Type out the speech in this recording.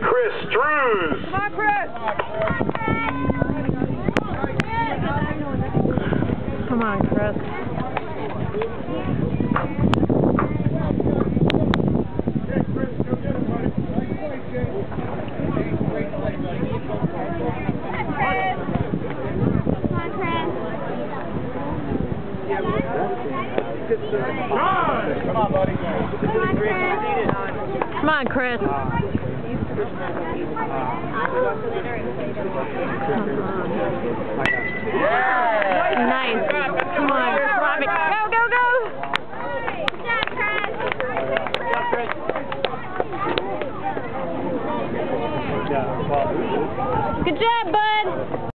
Chris! Drews. Come on, Chris! Come on, Chris. Run! Come on, buddy. Come on, Chris. Uh, uh, nice. Come on, Robin. Go, go, go. Good job, bud.